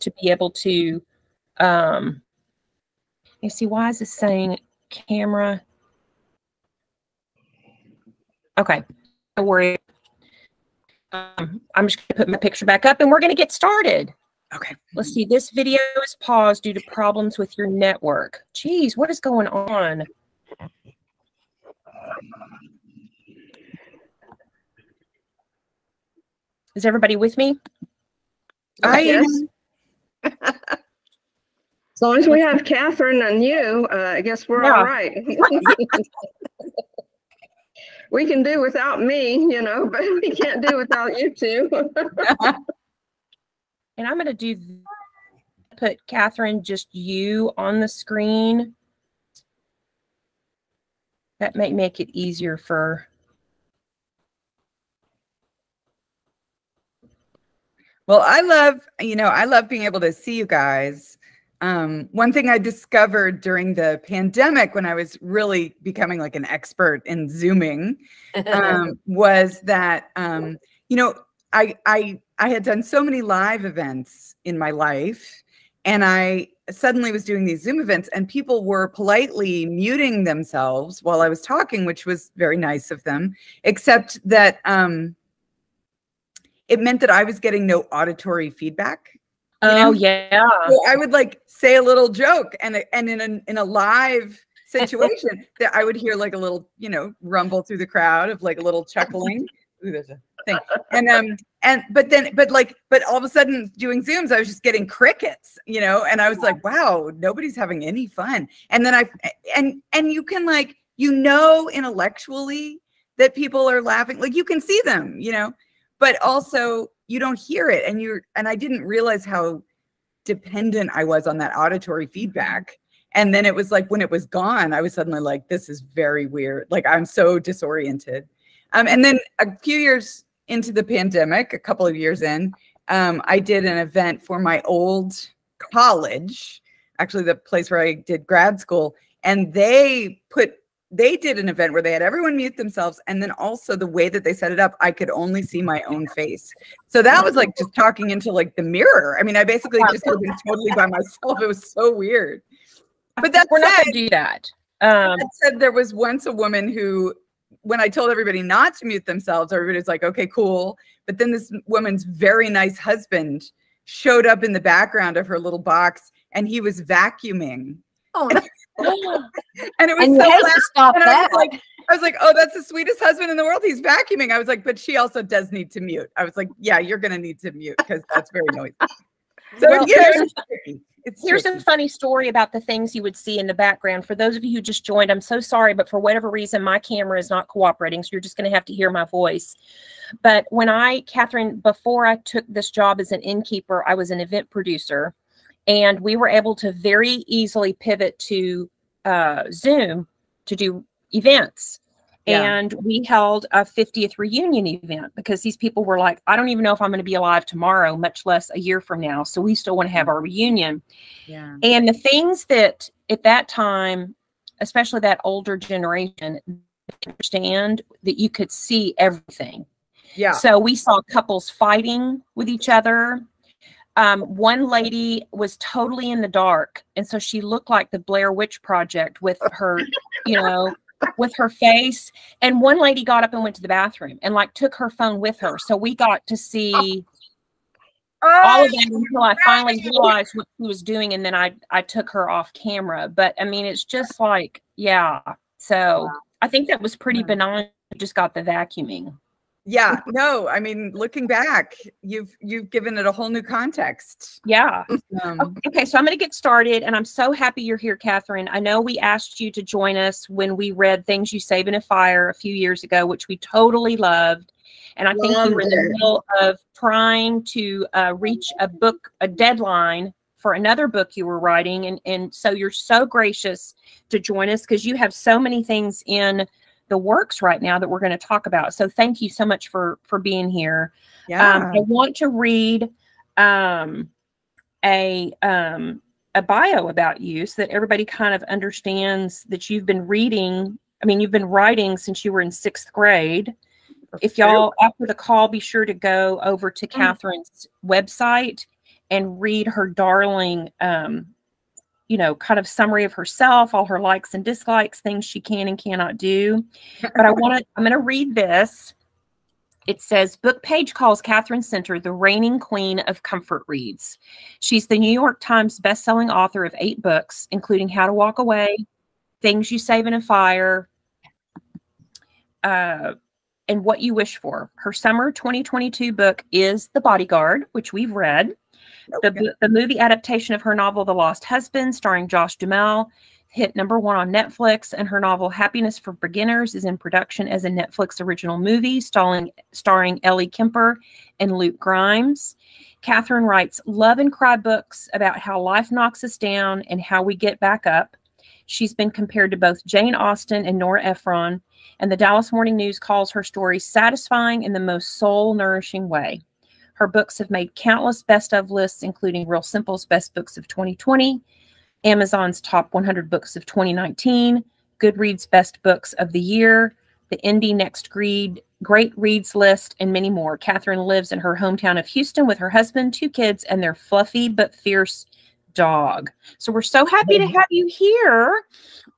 to be able to um you see why is this saying camera? Okay don't worry. Um, i'm just going to put my picture back up and we're going to get started. Okay. let's see this video is paused due to problems with your network. Geez, what is going on? Is everybody with me? I am. As long as we have Katherine and you, uh, I guess we're Yeah. all right. We can do without me, you know, but we can't do without you two. And I'm going to do th- put Katherine just you on the screen. That may make it easier for Well, I love, you know, I love being able to see you guys. Um, one thing I discovered during the pandemic when I was really becoming like an expert in Zooming um, was that, um, you know, I, I, I had done so many live events in my life and I suddenly was doing these Zoom events and people were politely muting themselves while I was talking, which was very nice of them, except that, um, it meant that I was getting no auditory feedback. You know? Oh yeah. So I would like say a little joke and and in a in a live situation that I would hear like a little, you know, rumble through the crowd of like a little chuckling. Ooh, there's a thing. And um and but then but like but all of a sudden doing Zooms, I was just getting crickets, you know, and I was like, wow, nobody's having any fun. And then I and and you can like you know intellectually that people are laughing, like you can see them, you know, but also you don't hear it. And you're and i didn't realize how dependent i was on that auditory feedback. And then it was like when it was gone i was suddenly like this is very weird. Like i'm so disoriented. Um, and then a few years into the pandemic a couple of years in um, i did an event for my old college actually the place where i did grad school and they put they did an event where they had everyone mute themselves and then also the way that they set it up i could only see my own face. So that was like just talking into like the mirror. I mean i basically just been totally by myself. It was so weird. But that We're not going to do that. Um, that said there was once a woman who when i told everybody not to mute themselves everybody was like okay cool. But then this woman's very nice husband showed up in the background of her little box and he was vacuuming. Oh, and it was and so have loud to stop and I was like, I was like, oh, that's the sweetest husband in the world. He's vacuuming. I was like, but she also does need to mute. I was like, yeah, you're gonna need to mute because that's very noisy. So Well, yeah, here's- it's tricky. Here's a funny story about the things you would see in the background. For those of you who just joined, I'm so sorry, but for whatever reason, my camera is not cooperating. So you're just going to have to hear my voice. But when I, Katherine, before I took this job as an innkeeper, I was an event producer. And we were able to very easily pivot to uh, Zoom to do events. Yeah. And we held a 50th reunion event because these people were like, I don't even know if I'm going to be alive tomorrow, much less a year from now. So we still want to have our reunion. Yeah. And the things that at that time, especially that older generation, understand that you could see everything. Yeah. So we saw couples fighting with each other. Um, one lady was totally in the dark, and so she looked like the Blair Witch Project with her, you know, with her face. And one lady got up and went to the bathroom and like took her phone with her. So we got to see all of that until I finally realized what she was doing, and then I I took her off camera. But I mean, it's just like yeah. So I think that was pretty benign. We Just got the vacuuming. Yeah. No, I mean, looking back, you've you've given it a whole new context. Yeah. Um, Okay, so I'm going to get started, and I'm so happy you're here, Katherine. I know we asked you to join us when we read Things You Save in a Fire a few years ago, which we totally loved. And I think you were in the middle of trying to uh, reach a book, a deadline for another book you were writing. And, and so you're so gracious to join us because you have so many things in the works right now that we're going to talk about. So thank you so much for for being here. yeah. Um, I want to read um, a um, a bio about you so that everybody kind of understands that you've been reading. I mean, you've been writing since you were in sixth grade. If y'all after the call, be sure to go over to Katherine's website and read her darling, um, you know, kind of summary of herself, all her likes and dislikes, things she can and cannot do. But I want to, I'm going to read this. It says BookPage calls Katherine Center the reigning queen of comfort reads. She's the New York Times bestselling author of eight books, including How to Walk Away, Things You Save in a Fire, uh, and What You Wish For. Her summer 2022 book is The Bodyguard, which we've read. The, the movie adaptation of her novel, The Lost Husband, starring Josh Duhamel, hit number one on Netflix, and her novel Happiness for Beginners is in production as a Netflix original movie starring, starring Ellie Kemper and Luke Grimes. Katherine writes love and cry books about how life knocks us down and how we get back up. She's been compared to both Jane Austen and Nora Ephron, and the Dallas Morning News calls her story satisfying in the most soul nourishing way. Her books have made countless best of lists, including Real Simple's Best Books of 2020, Amazon's Top 100 Books of 2019, Goodreads Best Books of the Year, the Indie Next Read, Great Reads List, and many more. Katherine lives in her hometown of Houston with her husband, two kids, and their fluffy but fierce dog. So we're so happy to have you here.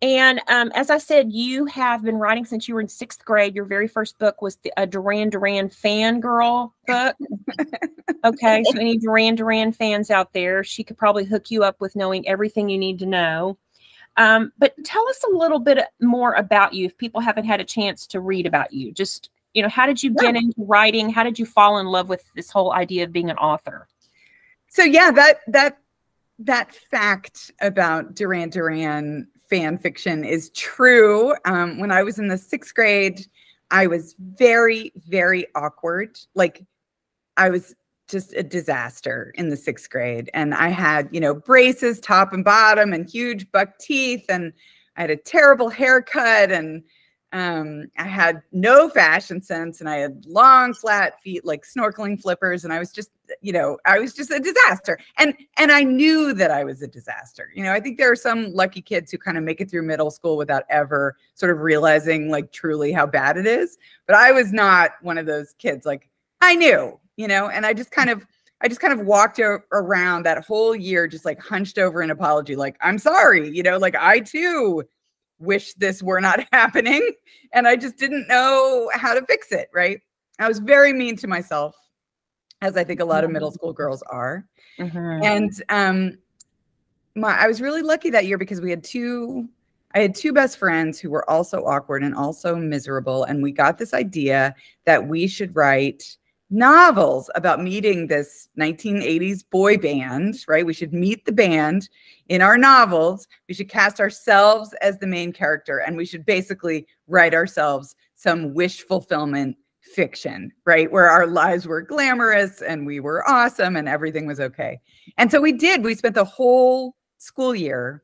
And um, as I said, you have been writing since you were in sixth grade. Your very first book was the, a Duran Duran fangirl book. okay, so any Duran Duran fans out there, she could probably hook you up with knowing everything you need to know. Um, but tell us a little bit more about you if people haven't had a chance to read about you. Just, you know, how did you get into writing? How did you fall in love with this whole idea of being an author? So yeah, that that that fact about Duran Duran fan fiction is true. Um, when I was in the sixth grade, I was very, very awkward. Like I was just a disaster in the sixth grade. And I had, you know, braces top and bottom and huge buck teeth. And I had a terrible haircut and um, I had no fashion sense and I had long, flat feet like snorkeling flippers. And I was just, you know, I was just a disaster. And and I knew that I was a disaster. You know, I think there are some lucky kids who kind of make it through middle school without ever sort of realizing like truly how bad it is. But I was not one of those kids. Like I knew, you know, and I just kind of I just kind of walked around that whole year, just like hunched over an apology, like, I'm sorry, you know, like I too wish this were not happening. And I just didn't know how to fix it. Right. I was very mean to myself, as I think a lot of middle school girls are. Mhm. And um my I was really lucky that year because we had two I had two best friends who were also awkward and also miserable. And we got this idea that we should write novels about meeting this 1980s boy band, right? We should meet the band in our novels. We should cast ourselves as the main character and we should basically write ourselves some wish fulfillment fiction, right? Where our lives were glamorous and we were awesome and everything was okay. And so we did. We spent the whole school year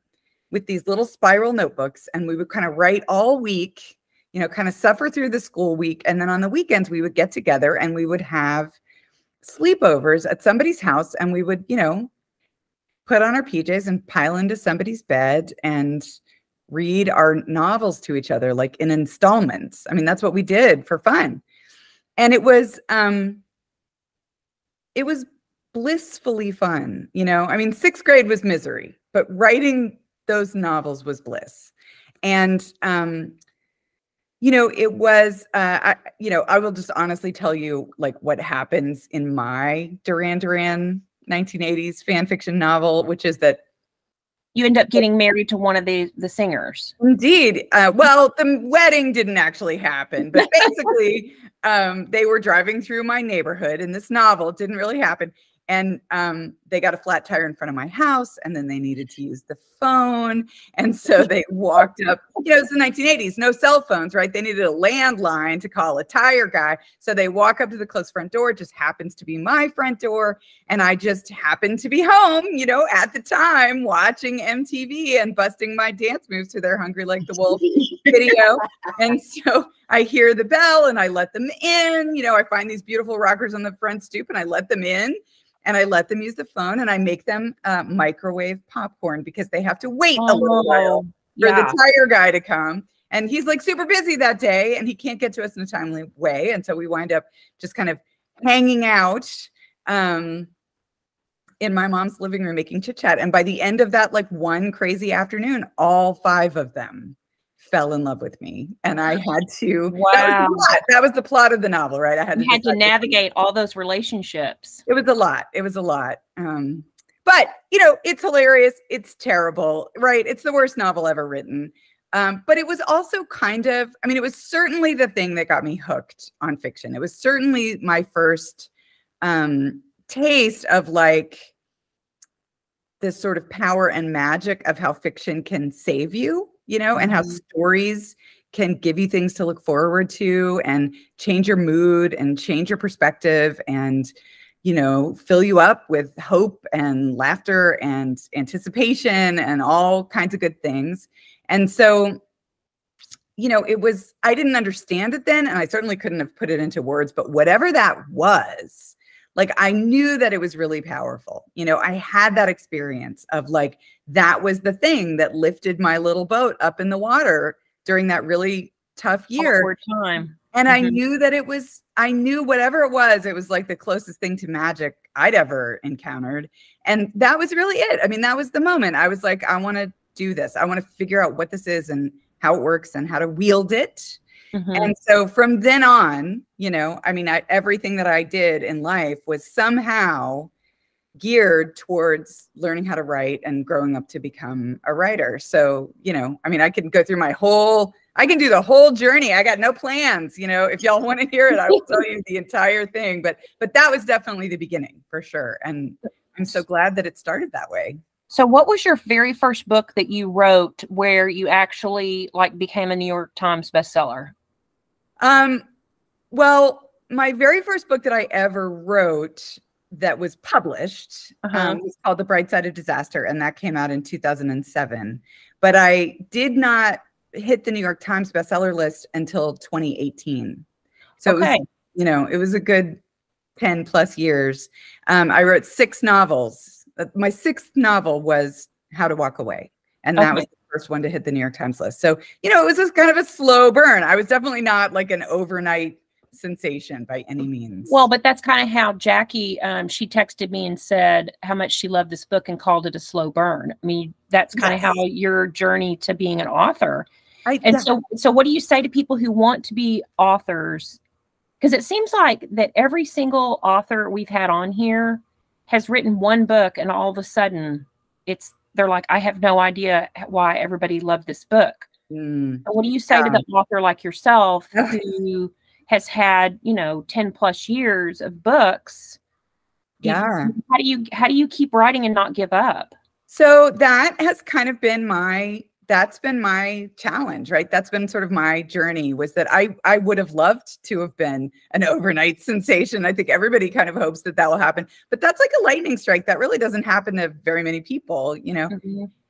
with these little spiral notebooks and we would kind of write all week you know, kind of suffer through the school week. And then on the weekends, we would get together and we would have sleepovers at somebody's house and we would, you know, put on our PJs and pile into somebody's bed and read our novels to each other like in installments. I mean, that's what we did for fun. And it was um it was blissfully fun, you know. I mean, 6th grade was misery, but writing those novels was bliss. And um you know it was uh I, you know i will just honestly tell you like what happens in my duran duran 1980s fan fiction novel which is that You end up getting married to one of the the singers. indeed uh well the wedding didn't actually happen but basically um they were driving through my neighborhood in this novel it didn't really happen and um they got a flat tire in front of my house and then they needed to use the phone and so they walked up you know it's the 1980s no cell phones right? They needed a landline to call a tire guy so they walk up to the closed front door it just happens to be my front door and i just happened to be home you know at the time watching mtv and busting my dance moves to their hungry like the wolf video and so i hear the bell and i let them in you know i find these beautiful rockers on the front stoop and i let them in and I let them use the phone and I make them uh, microwave popcorn because they have to wait a little while for Oh, yeah. the tire guy to come. And he's like super busy that day and he can't get to us in a timely way. And so we wind up just kind of hanging out um, in my mom's living room making chit chat. And by the end of that, like one crazy afternoon, all five of them fell in love with me. And I had to, Wow. that, was the plot. that was the plot of the novel, right? I had to, had to navigate all those relationships. It was a lot. It was a lot. Um, but you know, it's hilarious. It's terrible, right? It's the worst novel ever written. Um, but it was also kind of, I mean, it was certainly the thing that got me hooked on fiction. It was certainly my first um, taste of like this sort of power and magic of how fiction can save you, you know, and how Mhm. stories can give you things to look forward to and change your mood and change your perspective and you know fill you up with hope and laughter and anticipation and all kinds of good things and so you know it was i didn't understand it then and i certainly couldn't have put it into words but whatever that was like i knew that it was really powerful you know i had that experience of like that was the thing that lifted my little boat up in the water during that really tough year Awkward time. and I Mhm. knew that it was, I knew whatever it was, it was like the closest thing to magic I'd ever encountered. And that was really it. I mean, that was the moment. I was like, I want to do this. I want to figure out what this is and how it works and how to wield it. Mhm. And so from then on, you know, I mean, I, everything that I did in life was somehow geared towards learning how to write and growing up to become a writer. So, you know, I mean, I can go through my whole, I can do the whole journey. I got no plans, you know, if y'all want to hear it, I will tell you the entire thing, but but that was definitely the beginning for sure. And I'm so glad that it started that way. So what was your very first book that you wrote where you actually like became a New York Times bestseller? Um, well, my very first book that I ever wrote that was published Uh-huh. um, was called The Bright Side of Disaster, and that came out in 2007. But I did not hit the New York Times bestseller list until 2018. So it Okay. was, you know, it was a good 10 plus years. Um, I wrote six novels. Uh, My sixth novel was How to Walk Away, and that was Okay. the first one to hit the New York Times list. So, you know, it was just kind of a slow burn. I was definitely not like an overnight sensation by any means. Well, but that's kind of how Jackie, um, she texted me and said how much she loved this book and called it a slow burn. I mean, that's kind of Yes. how your journey to being an author. I, And that- so, so what do you say to people who want to be authors? Because it seems like that every single author we've had on here has written one book, and all of a sudden, it's they're like, I have no idea why everybody loved this book. Mm. What do you say to the author like yourself who has had, you know, 10 plus years of books? Do you- Yeah. how do you how do you keep writing and not give up? So that has kind of been my that's been my challenge, right? That's been sort of my journey was that I I would have loved to have been an overnight sensation. I think everybody kind of hopes that that will happen, but that's like a lightning strike that really doesn't happen to very many people, you know.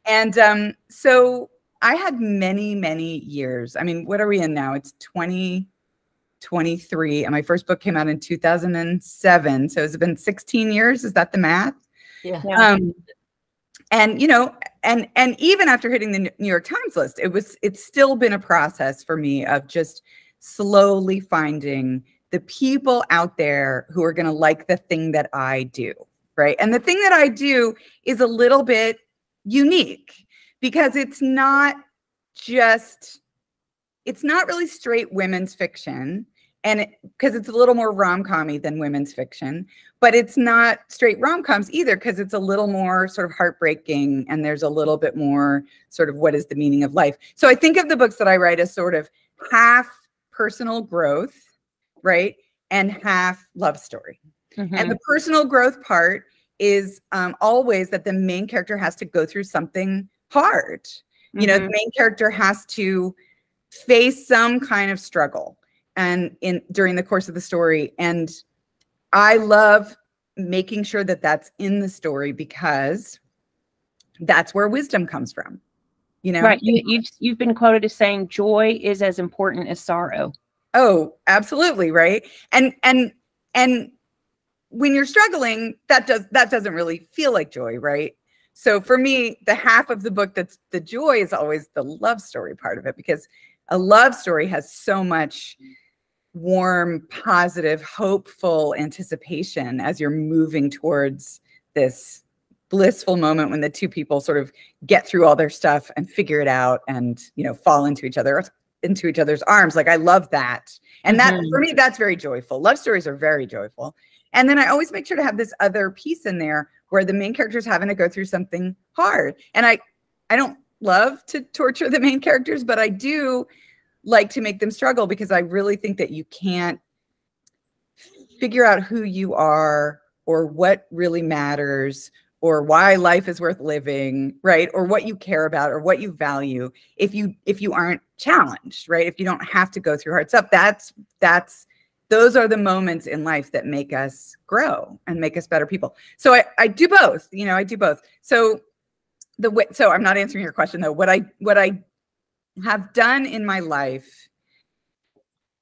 And um so I had many many years. I mean, what are we in now? It's 2023 and my first book came out in 2007. So it's been 16 years, is that the math? Yeah. Yeah. um and you know and and even after hitting the new york times list it was it's still been a process for me of just slowly finding the people out there who are going to like the thing that i do right? And the thing that i do is a little bit unique because it's not just it's not really straight women's fiction and because it's a little more rom-commy than women's fiction but it's not straight rom-coms either because it's a little more sort of heartbreaking and there's a little bit more sort of what is the meaning of life so i think of the books that i write as sort of half personal growth right and half love story Mhm. and the personal growth part is um, always that the main character has to go through something hard you know the Mhm. main character has to face some kind of struggle and in during the course of the story and i love making sure that that's in the story because that's where wisdom comes from you know right. You, you've you've been quoted as saying joy is as important as sorrow. Oh, absolutely, right? And and and when you're struggling, that does that doesn't really feel like joy, right? So for me, the half of the book that's the joy is always the love story part of it because a love story has so much warm, positive, hopeful anticipation as you're moving towards this blissful moment when the two people sort of get through all their stuff and figure it out and you know fall into each other into each other's arms. Like i love that. And that Mhm. for me that's very joyful. Love stories are very joyful. And then i always make sure to have this other piece in there where the main character is having to go through something hard. And i i don't love to torture the main characters but i do like to make them struggle because i really think that you can't figure out who you are or what really matters or why life is worth living right? Or what you care about or what you value if you if you aren't challenged right? If you don't have to go through hard stuff. That's that's those are the moments in life that make us grow and make us better people. So i i do both you know i do both. So the way so i'm not answering your question though. What i what i have done in my life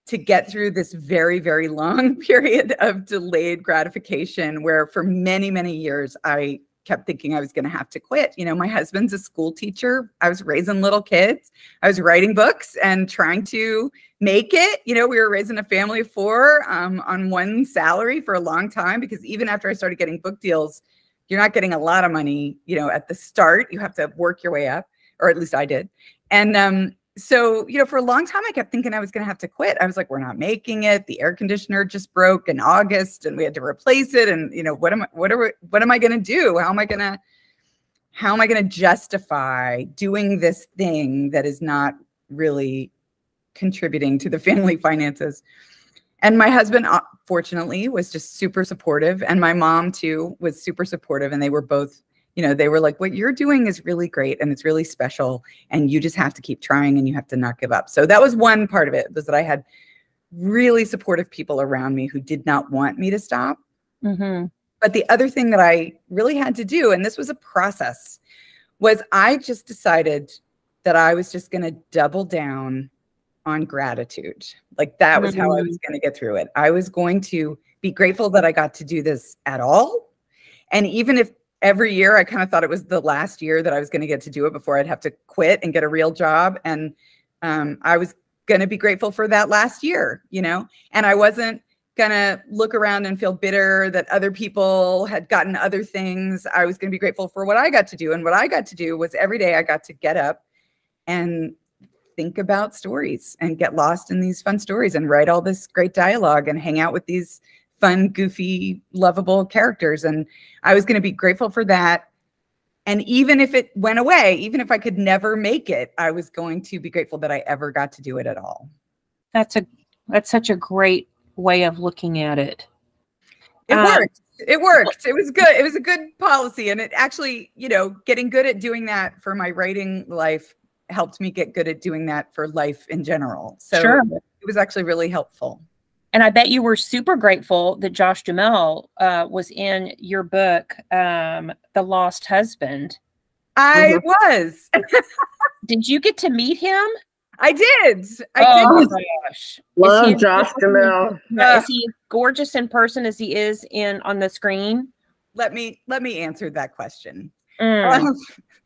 to get through this very very long period of delayed gratification where for many many years i kept thinking i was going to have to quit. You know my husband's a school teacher. I was raising little kids. I was writing books and trying to make it. You know we were raising a family of four um, on one salary for a long time because even after i started getting book deals you're not getting a lot of money you know at the start. You have to work your way up or at least i did and um, so, you know, for a long time, I kept thinking I was going to have to quit. I was like, we're not making it. The air conditioner just broke in August and we had to replace it. And, you know, what am I, what are we, what am I going to do? How am I going to, how am I going to justify doing this thing that is not really contributing to the family finances? And my husband, uh, fortunately, was just super supportive. And my mom, too, was super supportive. And they were both you know they were like what you're doing is really great and it's really special and you just have to keep trying and you have to not give up. So that was one part of it was that i had really supportive people around me who did not want me to stop. Mm-hmm. but the other thing that i really had to do and this was a process was i just decided that i was just going to double down on gratitude. Like that was how i was going to get through it. I was going to be grateful that i got to do this at all. And even if every year I kind of thought it was the last year that I was going to get to do it before I'd have to quit and get a real job. And um, I was going to be grateful for that last year, you know, and I wasn't going to look around and feel bitter that other people had gotten other things. I was going to be grateful for what I got to do. And what I got to do was every day I got to get up and think about stories and get lost in these fun stories and write all this great dialogue and hang out with these fun, goofy, lovable characters. And I was going to be grateful for that. And even if it went away, even if I could never make it, I was going to be grateful that I ever got to do it at all. That's a that's such a great way of looking at it. It Um, worked. It worked. It was good. It was a good policy. And it actually, you know, getting good at doing that for my writing life helped me get good at doing that for life in general. So Sure. it was actually really helpful. And I bet you were super grateful that Josh Duhamel uh, was in your book, um, The Lost Husband. I was. Did you get to meet him? I did. I oh did. my gosh! Love he- Josh Duhamel. Yeah, Is he gorgeous in person as he is in on the screen? Let me let me answer that question. Mm. Um,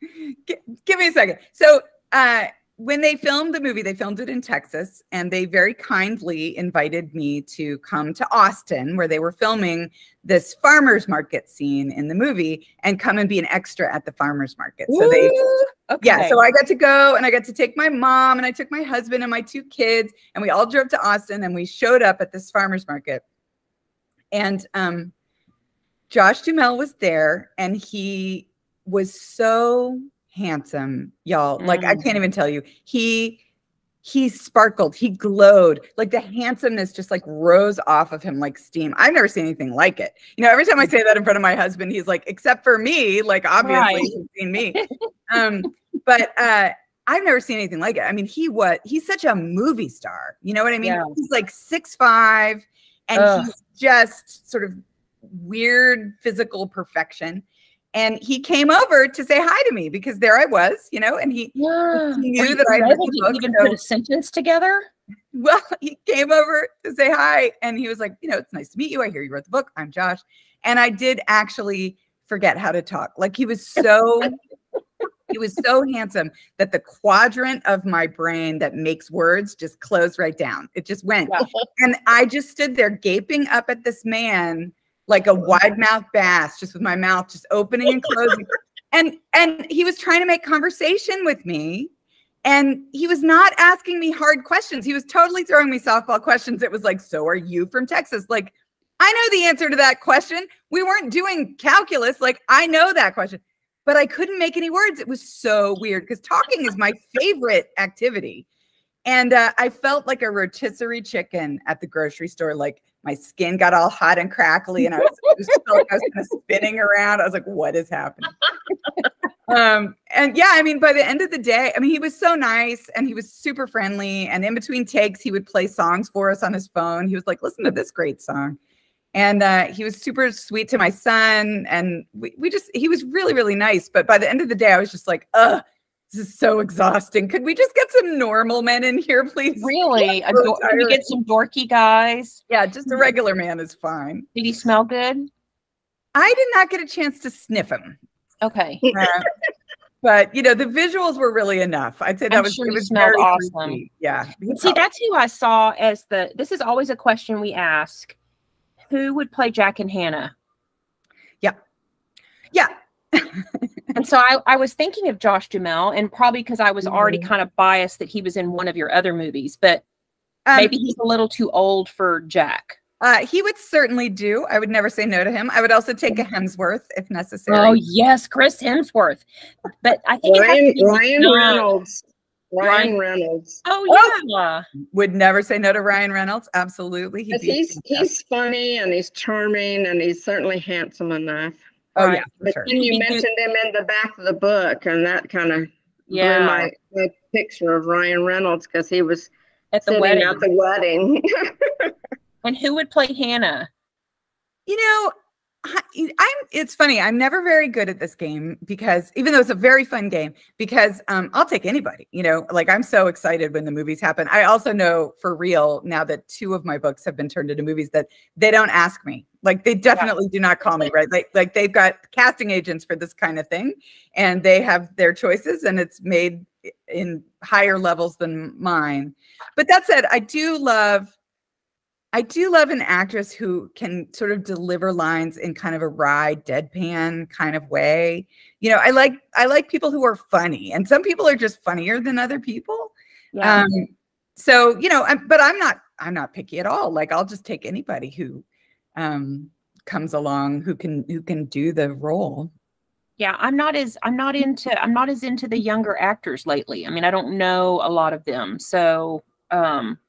gi- give me a second. So, uh, when they filmed the movie, they filmed it in Texas, and they very kindly invited me to come to Austin, where they were filming this farmers market scene in the movie, and come and be an extra at the farmers market. So they Ooh, yeah, so I got to go and I got to take my mom and I took my husband and my two kids and we all drove to Austin and we showed up at this farmers market. And um Josh Duhamel was there and he was so handsome, y'all. Like I Mm. can't even tell you. He he sparkled, he glowed. Like the handsomeness just like rose off of him like steam. I've never seen anything like it. You know, every time I say that in front of my husband, he's like, except for me, like obviously Right. he's seen me. um, but uh I've never seen anything like it. I mean, he what he's such a movie star. You know what I mean? Yeah. He's like six five and Ugh. he's just sort of weird physical perfection. And he came over to say hi to me because there I was, you know, and he Yeah. he knew that I read the book, even so- put a sentence together. well, he came over to say hi and he was like, you know, it's nice to meet you. I hear you wrote the book. I'm Josh. And I did actually forget how to talk. Like he was so he was so handsome that the quadrant of my brain that makes words just closed right down. It just went. And I just stood there gaping up at this man like a wide mouth bass, just with my mouth just opening and closing. and and he was trying to make conversation with me. And he was not asking me hard questions. He was totally throwing me softball questions. It was like, So are you from Texas? Like, I know the answer to that question. We weren't doing calculus. Like, I know that question, but I couldn't make any words. It was so weird because talking is my favorite activity. And uh, I felt like a rotisserie chicken at the grocery store. Like my skin got all hot and crackly, and I was, just felt like I was kind of spinning around. I was like, "What is happening?" um, and yeah, I mean, by the end of the day, I mean, he was so nice and he was super friendly. And in between takes, he would play songs for us on his phone. He was like, "Listen to this great song," and uh, he was super sweet to my son. And we, we just, he was really, really nice. But by the end of the day, I was just like, "Ugh." This is so exhausting. Could we just get some normal men in here, please? Really? A So dor- can we get some dorky guys? Yeah, just a regular man is fine. Did he smell good? I did not get a chance to sniff him. Okay. Uh, but you know, the visuals were really enough. I'd say that I'm was sure it was smelled very awesome. creepy. Yeah. See, felt- that's who I saw as the. This is always a question we ask: Who would play Jack and Hannah? Yeah. Yeah. And so I, I was thinking of Josh Duhamel, and probably because I was already Mhm. kind of biased that he was in one of your other movies, but Um, maybe he's a little too old for Jack. uh, he would certainly do. I would never say no to him. I would also take a Hemsworth if necessary. Oh yes, Chris Hemsworth. But I think it has to Ryan, be Ryan young. Reynolds. Ryan Ryan- Reynolds. Oh yeah. Would never say no to Ryan Reynolds. Absolutely. He'd 'Cause be he's fantastic. he's funny and he's charming and he's certainly handsome enough. Oh yeah, for But sure. then you He do- mentioned him in the back of the book, and that kind of Yeah. blew my, my picture of Ryan Reynolds because he was At the wedding. at the wedding. And who would play Hannah? You know, I- I'm. It's funny. I'm never very good at this game because even though it's a very fun game, because um, I'll take anybody. You know, like I'm so excited when the movies happen. I also know for real now that two of my books have been turned into movies that they don't ask me. Like they definitely do not call me. Right? Like like they've got casting agents for this kind of thing, and they have their choices, and it's made in higher levels than mine. But that said, I do love I do love an actress who can sort of deliver lines in kind of a wry, deadpan kind of way. You know, I like I like people who are funny, and some people are just funnier than other people. Um, so you know, I'm, but I'm not I'm not picky at all. Like I'll just take anybody who um, comes along who can who can do the role. yeah, I'm not as I'm not into I'm not as into the younger actors lately. I mean, I don't know a lot of them. So um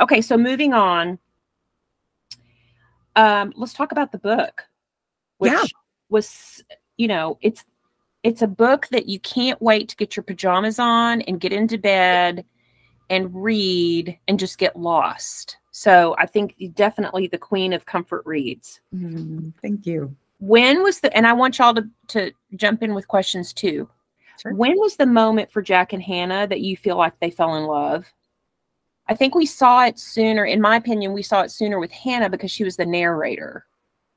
okay, so moving on. Um, let's talk about the book. Which Yeah. was, you know, it's it's a book that you can't wait to get your pajamas on and get into bed and read and just get lost. So I think definitely the queen of comfort reads. Mm, thank you. When was the and I want y'all to to jump in with questions too. Sure. When was the moment for Jack and Hannah that you feel like they fell in love? I think we saw it sooner. In my opinion, we saw it sooner with Hannah because she was the narrator.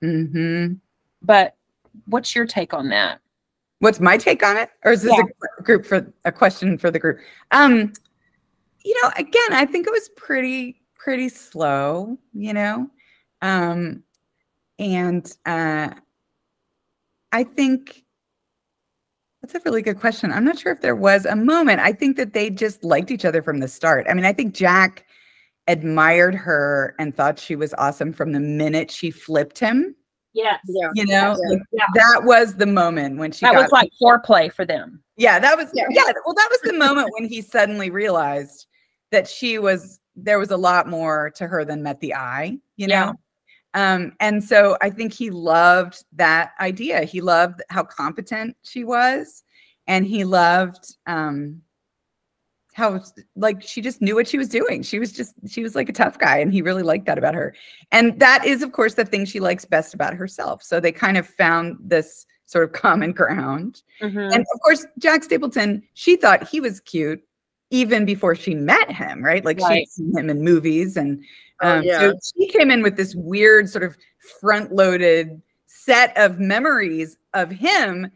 hmm But what's your take on that? What's my take on it, or is this Yeah. a group for a question for the group? Um, you know, again, I think it was pretty pretty slow. You know, um, and uh, I think that's a really good question. I'm not sure if there was a moment. I think that they just liked each other from the start. I mean, I think Jack admired her and thought she was awesome from the minute she flipped him. Yes. yeah. You know, like, Yeah. that was the moment when she That was like foreplay for them. yeah, that was yeah. Yeah. Well, that was the moment when he suddenly realized that she was there was a lot more to her than met the eye, you Yeah. know. Um, and so I think he loved that idea. He loved how competent she was, and he loved um how like she just knew what she was doing. She was just she was like a tough guy, and he really liked that about her. And that is, of course, the thing she likes best about herself. So they kind of found this sort of common ground. Mhm. And of course, Jack Stapleton, she thought he was cute even before she met him, right? Like Right. she'd seen him in movies. And Oh, um, yeah. so she came in with this weird sort of front loaded set of memories of him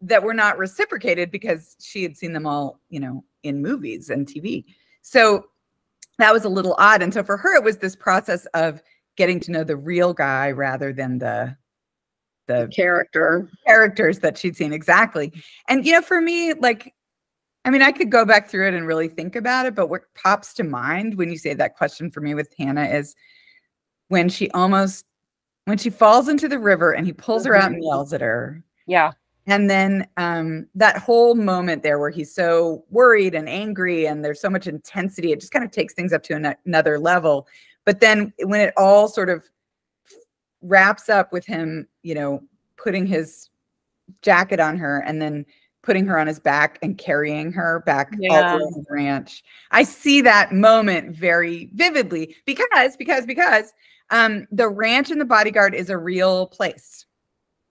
that were not reciprocated because she had seen them all, you know, in movies and TV. So that was a little odd. And so for her, it was this process of getting to know the real guy rather than the the Character. characters that she'd seen exactly. And you know, for me, like, I mean, I could go back through it and really think about it, but what pops to mind when you say that question for me with Hannah is when she almost when she falls into the river and he pulls her out and yells at her. Yeah. And then um, that whole moment there where he's so worried and angry and there's so much intensity, it just kind of takes things up to an- another level. But then when it all sort of wraps up with him, you know, putting his jacket on her and then putting her on his back and carrying her back all Yeah. the to the ranch. I see that moment very vividly because because because um the ranch and the bodyguard is a real place.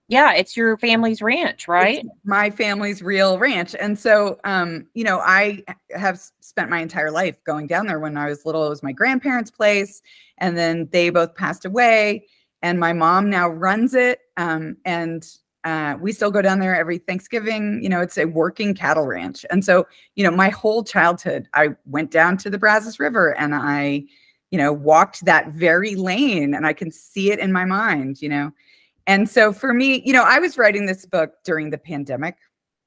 Yeah. It's your family's ranch, right? It's my family's real ranch. And so, um, you know, I have spent my entire life going down there. When I was little, it was my grandparents' place, and then they both passed away. And my mom now runs it. Um, and uh, we still go down there every Thanksgiving. You know, it's a working cattle ranch. And so, you know, my whole childhood, I went down to the Brazos River and I, you know, walked that very lane and I can see it in my mind, you know. And so for me, you know, I was writing this book during the pandemic.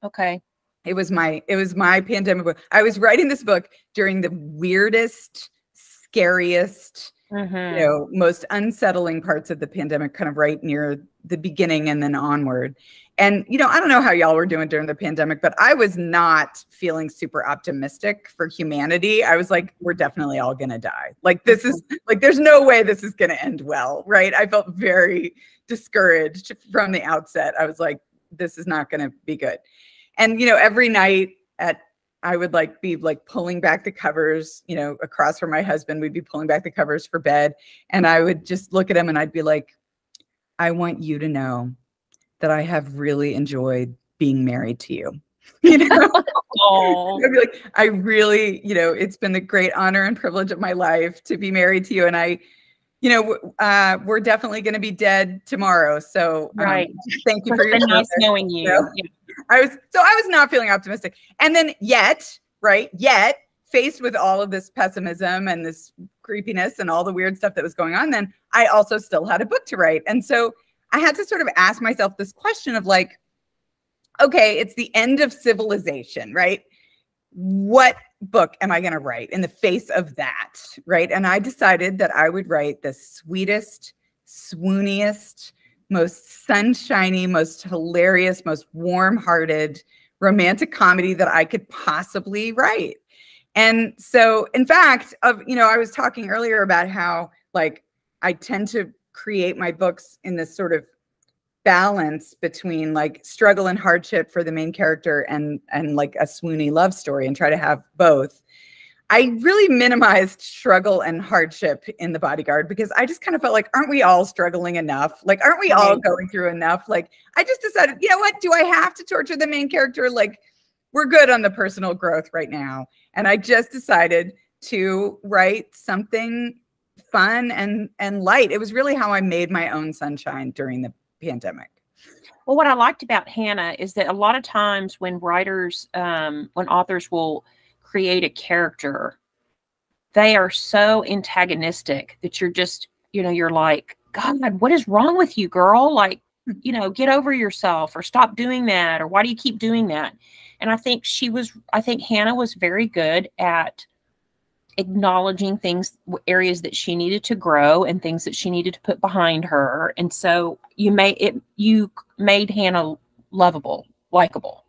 Okay. It was my it was my pandemic book. I was writing this book during the weirdest, scariest, Mhm. you know, most unsettling parts of the pandemic, kind of right near the beginning and then onward. And you know, I don't know how y'all were doing during the pandemic, but I was not feeling super optimistic for humanity. I was like, we're definitely all gonna die. Like this is like there's no way this is gonna end well, right? I felt very discouraged from the outset. I was like, this is not gonna be good. And you know, every night at I would like be like pulling back the covers, you know, across from my husband, we'd be pulling back the covers for bed. And I would just look at him and I'd be like, I want you to know that I have really enjoyed being married to you. You know, I'd be like, I really, you know, it's been the great honor and privilege of my life to be married to you. And I, you know, uh, we're definitely going to be dead tomorrow. So um, Right. thank you for your been nice knowing you. Yeah. Yeah. I was so I was not feeling optimistic. And then yet, right, yet faced with all of this pessimism and this creepiness and all the weird stuff that was going on, then I also still had a book to write. And so I had to sort of ask myself this question of like, okay, it's the end of civilization, right? What book am I going to write in the face of that? Right. And I decided that I would write the sweetest, swooniest, most sunshiny, most hilarious, most warm hearted romantic comedy that I could possibly write. And so, in fact, of you know, I was talking earlier about how like I tend to create my books in this sort of balance between like struggle and hardship for the main character and and like a swoony love story and try to have both. I really minimized struggle and hardship in the bodyguard because I just kind of felt like, aren't we all struggling enough? Like, aren't we all going through enough? Like, I just decided, you know what? Do I have to torture the main character? Like, we're good on the personal growth right now. And I just decided to write something fun and and light. It was really how I made my own sunshine during the pandemic. Well, what I liked about Hannah is that a lot of times when writers, um, when authors will create a character, they are so antagonistic that you're just, you know, you're like, God, what is wrong with you, girl? Like, you know, get over yourself or stop doing that or why do you keep doing that? And I think she was, I think Hannah was very good at acknowledging things areas that she needed to grow and things that she needed to put behind her and so you made it you made hannah lovable likable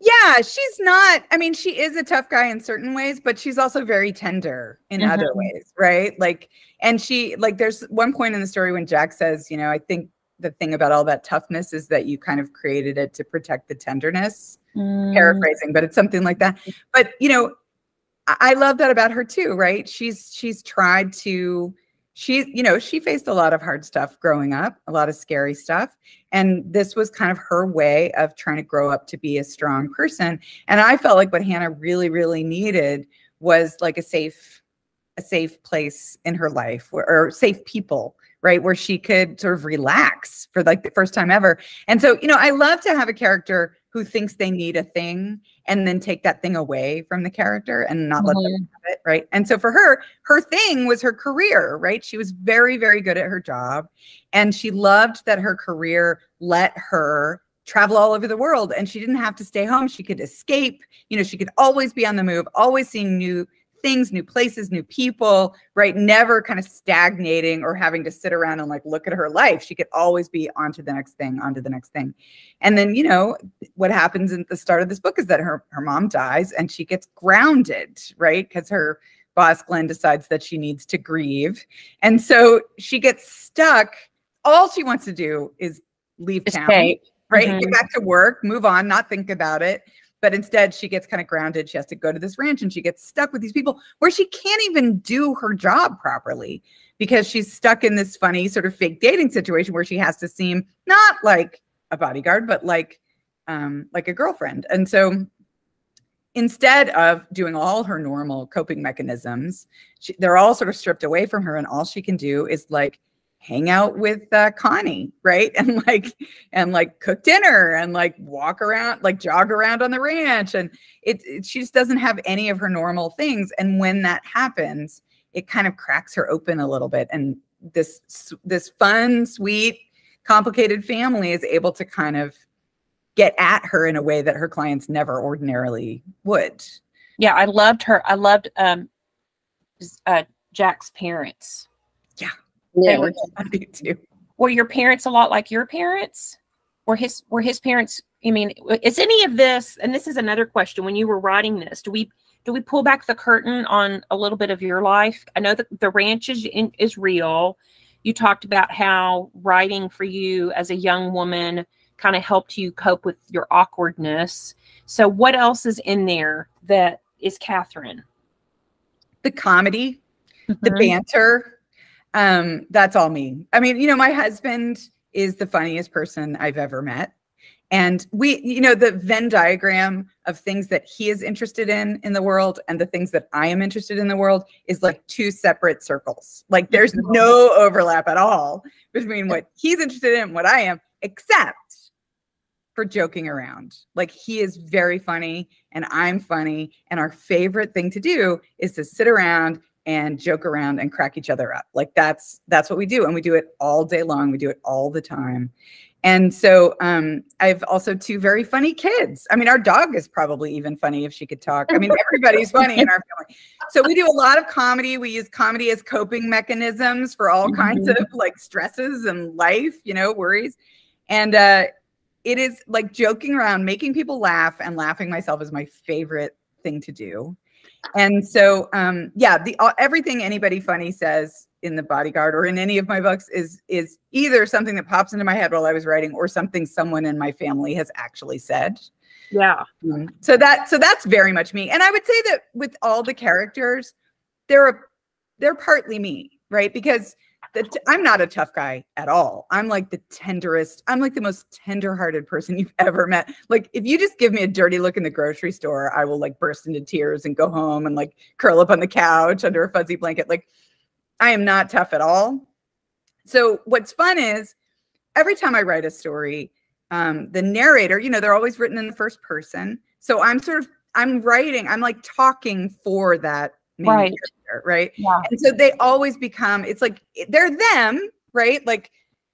Yeah, she's not. I mean, she is a tough guy in certain ways, but she's also very tender in other Mhm. ways, right? Like, and she, like, there's one point in the story when Jack says, you know, I think the thing about all that toughness is that you kind of created it to protect the tenderness. Mm, Paraphrasing, but it's something like that. But, you know, I I love that about her too, right? She's she's tried to she you know she faced a lot of hard stuff growing up a lot of scary stuff and this was kind of her way of trying to grow up to be a strong person and i felt like what hannah really really needed was like a safe a safe place in her life where, or safe people right where she could sort of relax for like the first time ever and so you know i love to have a character who thinks they need a thing and then take that thing away from the character and not let them Mhm. have it, right? And so for her, her thing was her career, right? She was very, very good at her job. And she loved that her career let her travel all over the world and she didn't have to stay home. She could escape. You know, she could always be on the move, always seeing new things, new places, new people, right? Never kind of stagnating or having to sit around and like look at her life. She could always be on to the next thing, on to the next thing. And then, you know, what happens at the start of this book is that her her mom dies and she gets grounded, right? Because her boss Glenn decides that she needs to grieve. And so she gets stuck. All she wants to do is leave town Escape. right? Mhm. Get back to work, move on, not think about it. But instead, she gets kind of grounded. She has to go to this ranch and she gets stuck with these people where she can't even do her job properly because she's stuck in this funny sort of fake dating situation where she has to seem not like a bodyguard, but like um, like a girlfriend. And so instead of doing all her normal coping mechanisms, she, they're all sort of stripped away from her, and all she can do is like hang out with uh, Connie, right? And like and like cook dinner and like walk around, like jog around on the ranch, and it, it she just doesn't have any of her normal things. And when that happens, it kind of cracks her open a little bit, and this this fun, sweet, complicated family is able to kind of get at her in a way that her clients never ordinarily would. Yeah, I loved her. I loved um uh Jack's parents. They Yeah. were, I do too. were your parents a lot like your parents? Were his were his parents I mean, is any of this and this is another question when you were writing this, do we do we pull back the curtain on a little bit of your life? I know that the ranch is in, is real. You talked about how writing for you as a young woman kind of helped you cope with your awkwardness. So what else is in there that is Katherine? The comedy, the Mhm. banter, um, that's all me. I mean, you know, my husband is the funniest person I've ever met. And we, you know, the Venn diagram of things that he is interested in in the world and the things that I am interested in the world is like two separate circles. Like there's no overlap at all between what he's interested in and what I am, except for joking around. Like he is very funny and I'm funny. And our favorite thing to do is to sit around and joke around and crack each other up. Like that's that's what we do. And we do it all day long. We do it all the time. And so um, I have also two very funny kids. I mean, our dog is probably even funny if she could talk. I mean, everybody's funny in our family. So we do a lot of comedy. We use comedy as coping mechanisms for all kinds of like stresses and life, you know, worries. And uh, it is like joking around, making people laugh, and laughing myself is my favorite thing to do. And so, um, yeah, the uh, everything anybody funny says in the Bodyguard or in any of my books is is either something that pops into my head while I was writing, or something someone in my family has actually said. Yeah. Mm. So that so that's very much me. And I would say that with all the characters, they're a, they're partly me, right? Because the t- I'm not a tough guy at all. I'm like the tenderest. I'm like the most tender-hearted person you've ever met. Like if you just give me a dirty look in the grocery store, I will like burst into tears and go home and like curl up on the couch under a fuzzy blanket. Like I am not tough at all. So what's fun is every time I write a story, um, the narrator, you know, they're always written in the first person. So I'm sort of I'm writing, I'm like talking for that Right. right? Yeah. And so they always become, it's like they're them, right? Like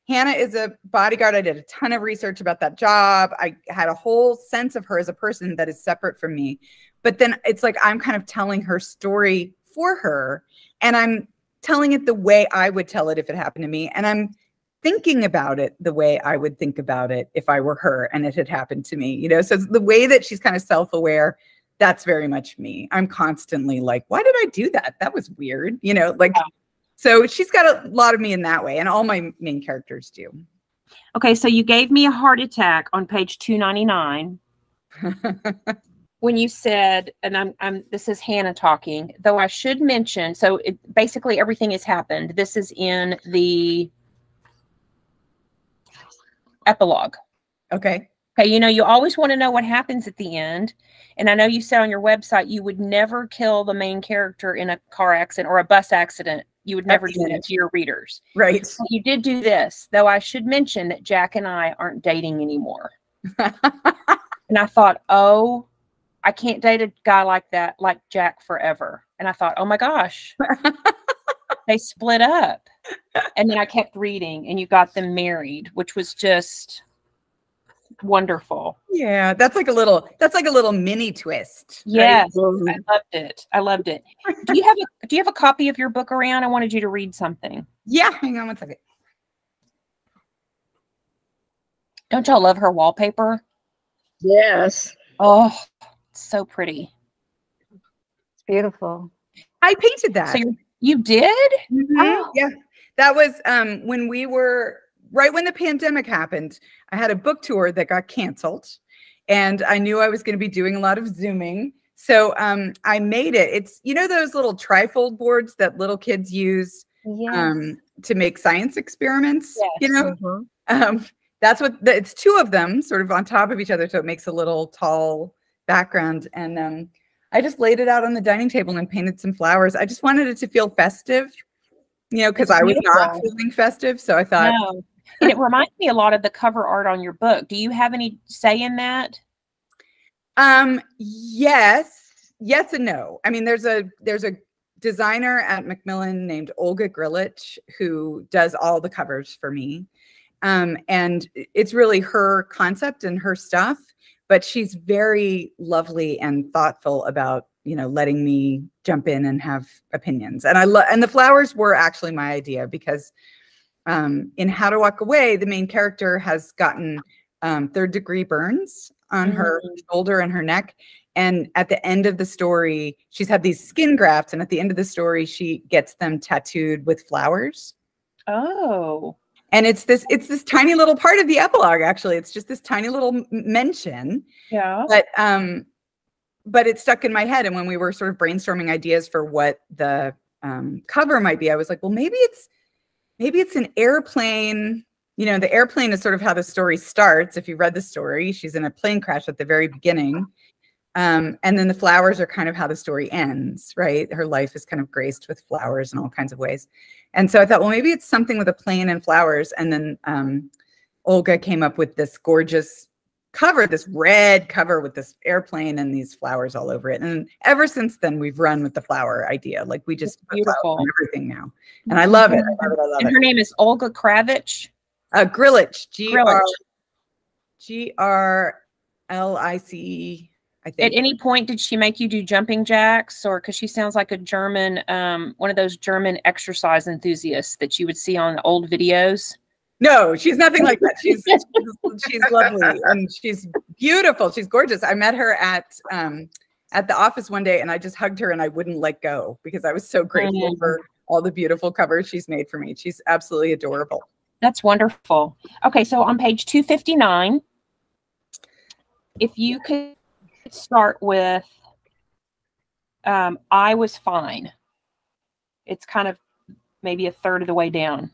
Hannah is a bodyguard. I did a ton of research about that job. I had a whole sense of her as a person that is separate from me. But then it's like I'm kind of telling her story for her. And I'm telling it the way I would tell it if it happened to me. And I'm thinking about it the way I would think about it if I were her and it had happened to me, you know? So it's the way that she's kind of self aware, that's very much me. I'm constantly like, why did I do that? That was weird, you know? Like, Yeah. so she's got a lot of me in that way, and all my main characters do. Okay, so you gave me a heart attack on page 299 when you said, and I'm, I'm this is Hannah talking, though I should mention, so it, basically everything has happened. This is in the epilogue. okay. Okay, you know, you always want to know what happens at the end. And I know you said on your website you would never kill the main character in a car accident or a bus accident. You would never do that to your readers. Right. You did do this, though I should mention that Jack and I aren't dating anymore. And I thought, oh, I can't date a guy like that, like Jack forever. And I thought, oh my gosh, they split up. And then I kept reading and you got them married, which was just wonderful. Yeah, that's like a little that's like a little mini twist. right? Yes. Mhm. I loved it. I loved it. Do you have a do you have a copy of your book around? I wanted you to read something. Yeah, hang on one second. Don't y'all love her wallpaper? Yes. Oh, so pretty. It's beautiful. I painted that. So you you did? Mhm, Oh. Yeah. That was um when we were right when the pandemic happened. I had a book tour that got canceled and I knew I was going to be doing a lot of zooming. So um I made it. It's you know those little trifold boards that little kids use Yes. um to make science experiments, you Yes. know? Mhm. Um that's what the, it's two of them sort of on top of each other so it makes a little tall background and um I just laid it out on the dining table and painted some flowers. I just wanted it to feel festive. You know, because I was not feeling festive. So I thought, No. And it reminds me a lot of the cover art on your book. Do you have any say in that? Um, yes, yes and no. I mean, there's a there's a designer at Macmillan named Olga Grlic who does all the covers for me. Um, and it's really her concept and her stuff, but she's very lovely and thoughtful about, you know, letting me jump in and have opinions. And I love and the flowers were actually my idea because um in How to Walk Away, the main character has gotten um, third degree burns on her shoulder and her neck. And at the end of the story, she's had these skin grafts. And at the end of the story, she gets them tattooed with flowers. Oh. And it's this, it's this tiny little part of the epilogue, actually. It's just this tiny little m- mention. Yeah. But um, but it stuck in my head. And when we were sort of brainstorming ideas for what the um, cover might be, I was like, well, maybe it's maybe it's an airplane. You know, the airplane is sort of how the story starts. If you read the story, she's in a plane crash at the very beginning. Um, and then the flowers are kind of how the story ends, right? Her life is kind of graced with flowers in all kinds of ways. And so I thought, well, maybe it's something with a plane and flowers. And then um, Olga came up with this gorgeous cover, this red cover with this airplane and these flowers all over it. And ever since then, we've run with the flower idea. Like we just beautiful. everything now. And I love it. I love it. I love And it. her name is Olga Kravich. Uh, Grlic, G R. G R L I C. I At any point, did she make you do jumping jacks, or because she sounds like a German, um, one of those German exercise enthusiasts that you would see on old videos? No, she's nothing like that. She's she's, she's lovely and she's beautiful. She's gorgeous. I met her at um at the office one day and I just hugged her and I wouldn't let go because I was so grateful Mm. for all the beautiful covers she's made for me. She's absolutely adorable. That's wonderful. Okay, so on page 259, if you could start with um, I was fine. It's kind of maybe a third of the way down.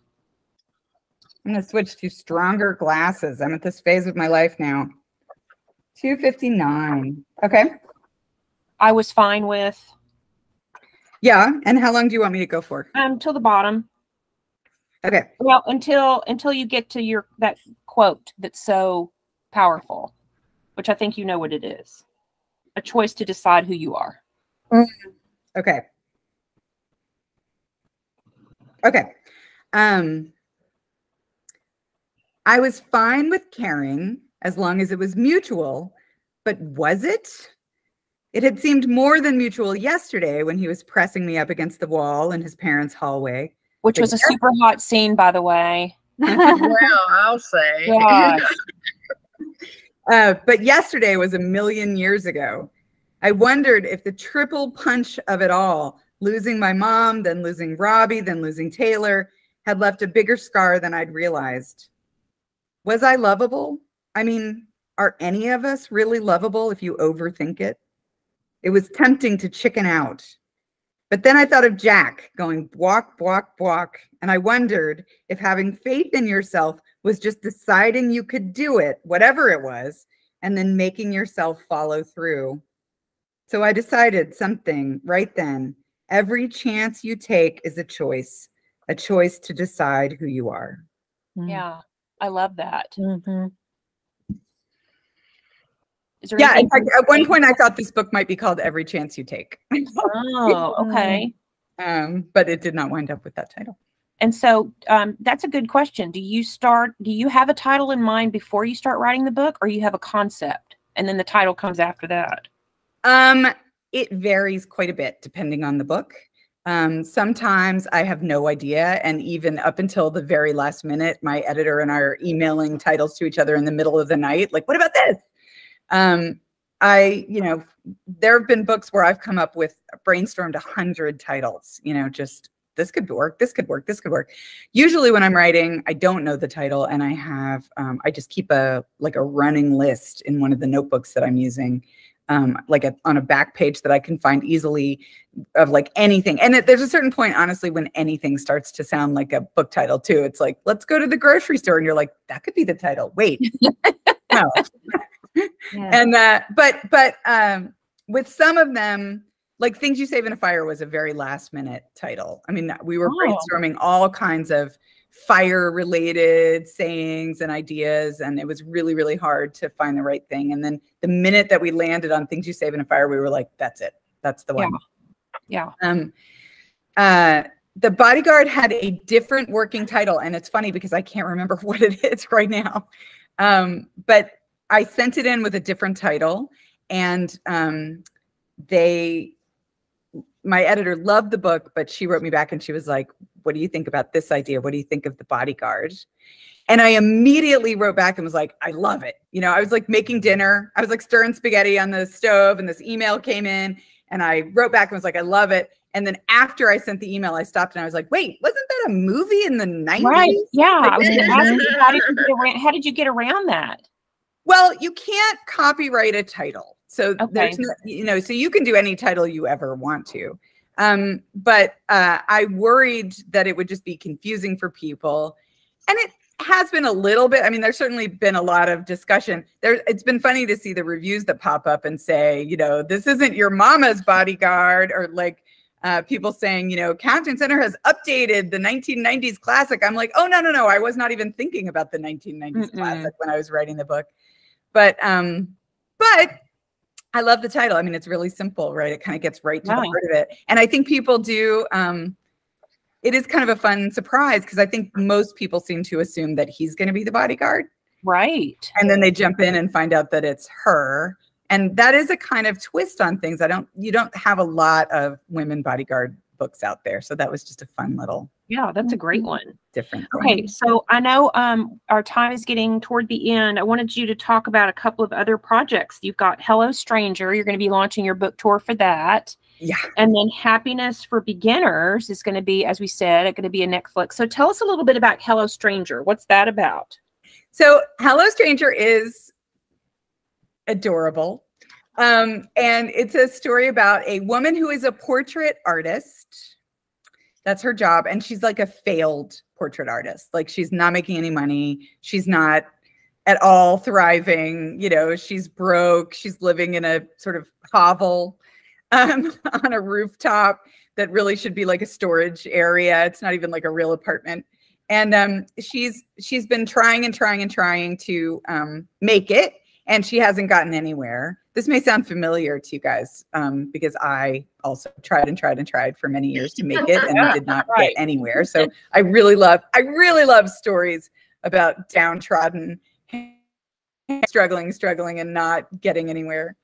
I'm gonna switch to stronger glasses. I'm at this phase of my life now. 259. Okay. I was fine with Yeah. And how long do you want me to go for? um till the bottom. Okay. Well, until until you get to your that quote that's so powerful, which I think you know what it is. A choice to decide who you are. Okay. Okay. Um I was fine with caring as long as it was mutual, but was it? It had seemed more than mutual yesterday when he was pressing me up against the wall in his parents' hallway. Which was a super hot scene, by the way. Well, I'll say. Gosh. Uh, but yesterday was a million years ago. I wondered if the triple punch of it all, losing my mom, then losing Robbie, then losing Taylor, had left a bigger scar than I'd realized. Was I lovable? I mean, are any of us really lovable if you overthink it? It was tempting to chicken out. But then I thought of Jack going walk, walk, walk, and I wondered if having faith in yourself was just deciding you could do it, whatever it was, and then making yourself follow through. So I decided something right then. Every chance you take is a choice, a choice to decide who you are. Hmm. Yeah, I love that. Mhm. Is there Yeah, in fact, at one point I thought this book might be called Every Chance You Take. Oh, okay. um, but it did not wind up with that title. And so um, that's a good question. Do you start, do you have a title in mind before you start writing the book or you have a concept and then the title comes after that? Um, it varies quite a bit depending on the book. Um, sometimes I have no idea, and even up until the very last minute, my editor and I are emailing titles to each other in the middle of the night. Like, what about this? Um, I, you know, there have been books where I've come up with brainstormed a hundred titles. You know, just this could work, this could work, this could work. Usually, when I'm writing, I don't know the title, and I have, um, I just keep a like a running list in one of the notebooks that I'm using um, like a, on a back page that I can find easily of like anything. And it, there's a certain point, honestly, when anything starts to sound like a book title too. It's like, let's go to the grocery store, and you're like, that could be the title. Wait, no. Yeah. And uh, but but um, with some of them, like things you save in a fire was a very last minute title. I mean, we were Oh. brainstorming all kinds of fire related sayings and ideas and it was really really hard to find the right thing. And then the minute that we landed on things you save in a fire we were like that's it. That's the one. Yeah. um uh the bodyguard had a different working title and it's funny because i can't remember what it is right now. Um but i sent it in with a different title and um they my editor loved the book but she wrote me back and she was like what do you think about this idea what do you think of the bodyguard and i immediately wrote back and was like i love it you know i was like making dinner i was like stirring spaghetti on the stove and this email came in and i wrote back and was like i love it and then after i sent the email i stopped and i was like wait wasn't that a movie in the 90s Right. Yeah. I was going to ask you, how did you get around, how did you get around that? Well, you can't copyright a title. So there's no, you know, so you can do any title you ever want to. Um, but uh, I worried that it would just be confusing for people. And it has been a little bit. I mean, there's certainly been a lot of discussion. There it's been funny to see the reviews that pop up and say, you know, this isn't your mama's bodyguard, or like uh, people saying, you know, Katherine Center has updated the 1990s classic. I'm like, oh no, no, no. I was not even thinking about the 1990s Mm-mm. classic when I was writing the book. But um, but I love the title. I mean, it's really simple, right? It kind of gets right to the heart of it. And I think people do um it is kind of a fun surprise because I think most people seem to assume that he's going to be the bodyguard. Right. And then they jump in and find out that it's her. And that is a kind of twist on things. I don't, you don't have a lot of women bodyguard books out there. So that was just a fun little Yeah. That's a great one. different. thing. Okay, so I know um, our time is getting toward the end. I wanted you to talk about a couple of other projects. You've got Hello Stranger. You're going to be launching your book tour for that. Yeah. And then Happiness for Beginners is going to be, as we said, it's going to be a Netflix. So tell us a little bit about Hello Stranger. What's that about? So Hello Stranger is adorable. Um, and it's a story about a woman who is a portrait artist. That's her job. And she's like a failed portrait artist. Like she's not making any money. She's not at all thriving. You know, she's broke. She's living in a sort of hovel um, on a rooftop that really should be like a storage area. It's not even like a real apartment and um, she's she's been trying and trying and trying to um, make it and she hasn't gotten anywhere. This may sound familiar to you guys um, because i also tried and tried and tried for many years to make it and did not Right. get anywhere. So i really love i really love stories about downtrodden struggling struggling and not getting anywhere.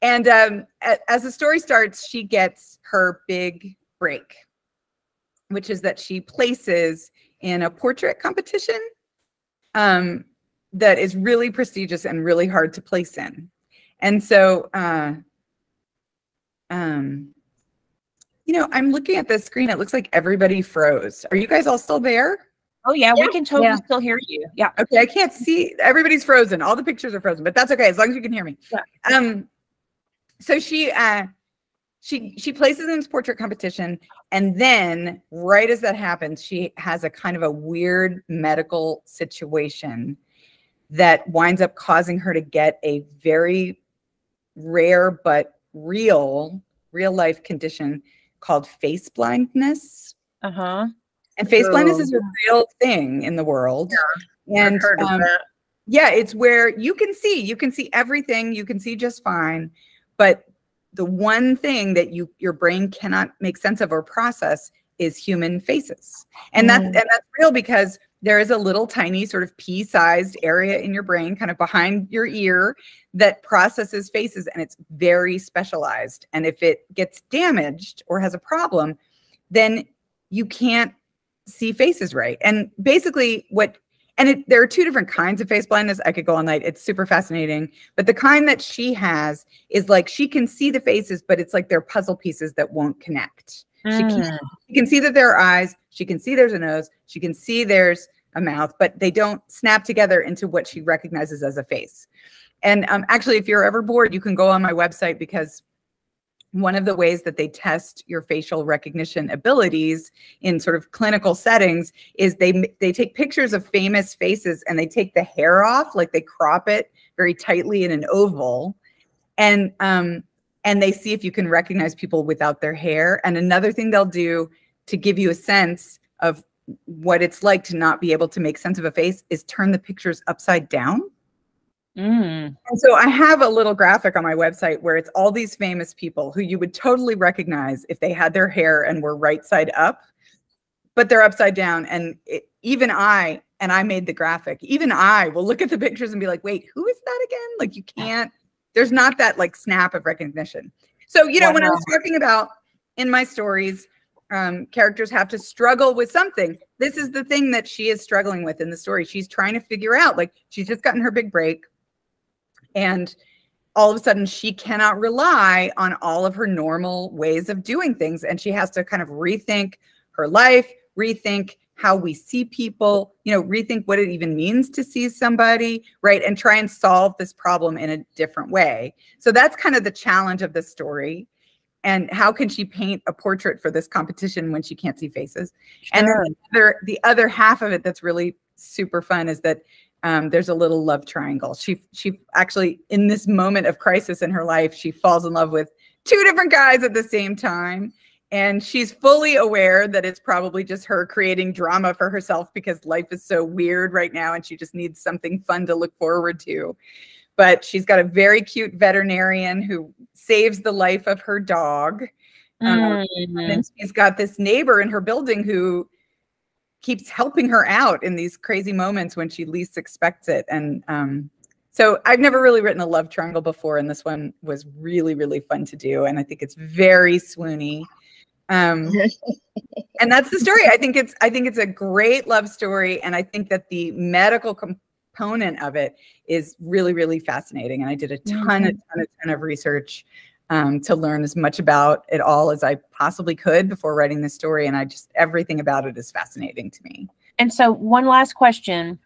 And um, as the story starts she gets her big break which is that she places in a portrait competition um, that is really prestigious and really hard to place in. And so, uh, um, you know, I'm looking at this screen. It looks like everybody froze. Are you guys all still there? Oh, yeah, we can totally Yeah. still hear you. Yeah. Okay, I can't see. Everybody's frozen. All the pictures are frozen, but that's okay as long as you can hear me. Yeah. Um, so she uh, she she places in this portrait competition, and then right as that happens, she has a kind of a weird medical situation that winds up causing her to get a very rare but real real life condition called face blindness. Uh huh. And face blindness is a real thing in the world. And I've heard of um, that. yeah, it's where you can see, you can see everything, you can see just fine, but the one thing that you your brain cannot make sense of or process is human faces. And that's Mm. and that's real because there is a little tiny sort of pea-sized area in your brain kind of behind your ear that processes faces and it's very specialized. And if it gets damaged or has a problem, then you can't see faces right. And basically what and it, there are two different kinds of face blindness. I could go all night. It's super fascinating. But the kind that she has is like she can see the faces, but it's like they're puzzle pieces that won't connect. She Mm. can't she can see that there are eyes. She can see there's a nose. She can see there's a mouth, but they don't snap together into what she recognizes as a face. And um, actually, if you're ever bored, you can go on my website because one of the ways that they test your facial recognition abilities in sort of clinical settings is they they take pictures of famous faces and they take the hair off, like they crop it very tightly in an oval, and um, and they see if you can recognize people without their hair. And another thing they'll do to give you a sense of what it's like to not be able to make sense of a face is turn the pictures upside down. Mm. And so I have a little graphic on my website where it's all these famous people who you would totally recognize if they had their hair and were right side up, but they're upside down. And it, even I, and I made the graphic, even I will look at the pictures and be like, wait, who is that again? Like you can't, there's not that like snap of recognition. So, you know, when I was talking about in my stories, um, characters have to struggle with something. This is the thing that she is struggling with in the story. She's trying to figure out, like, she's just gotten her big break and all of a sudden she cannot rely on all of her normal ways of doing things and she has to kind of rethink her life rethink how we see people you know rethink what it even means to see somebody right and try and solve this problem in a different way so that's kind of the challenge of the story and how can she paint a portrait for this competition when she can't see faces and then the other, the other half of it that's really super fun is that um, there's a little love triangle. She she actually in this moment of crisis in her life, she falls in love with two different guys at the same time. And she's fully aware that it's probably just her creating drama for herself because life is so weird right now and she just needs something fun to look forward to. But she's got a very cute veterinarian who saves the life of her dog. Um, Mm. and then she's got this neighbor in her building who keeps helping her out in these crazy moments when she least expects it. And um, so I've never really written a love triangle before, and this one was really, really fun to do. And I think it's very swoony. Um, and that's the story. I think it's I think it's a great love story, and I think that the medical component of it is really, really fascinating. And I did a ton, a ton, a ton of research um, to learn as much about it all as I possibly could before writing this story. And I just everything about it is fascinating to me. And so, one last question.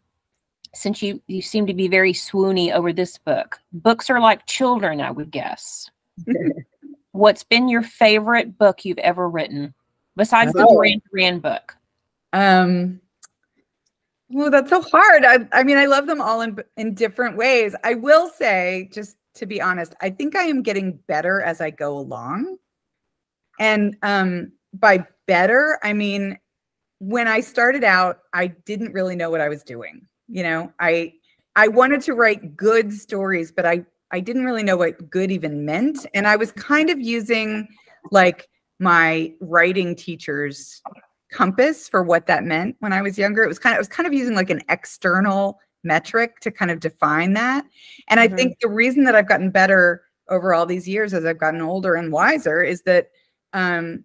Since you you seem to be very swoony over this book, books are like children, I would guess. What's been your favorite book you've ever written, besides the Oh. Duran Duran book? Um, well, that's so hard. I, I mean, I love them all in in different ways. I will say, just to be honest, I think I am getting better as I go along. And um, by better, I mean when I started out, I didn't really know what I was doing. You know, I I wanted to write good stories, but I I didn't really know what good even meant, and I was kind of using like my writing teachers compass for what that meant when I was younger. It was kind of I was kind of using like an external metric to kind of define that. And I Mhm. think the reason that I've gotten better over all these years as I've gotten older and wiser is that um